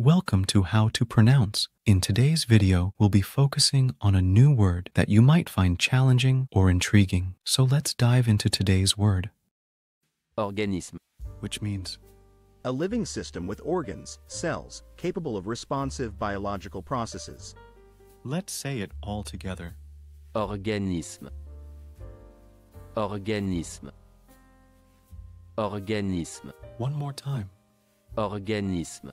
Welcome to How to Pronounce. In today's video, we'll be focusing on a new word that you might find challenging or intriguing. So let's dive into today's word, Organisme. which means A living system with organs, cells, capable of responsive biological processes. let's say it all together. Organisme. Organisme. Organisme. One more time. Organisme.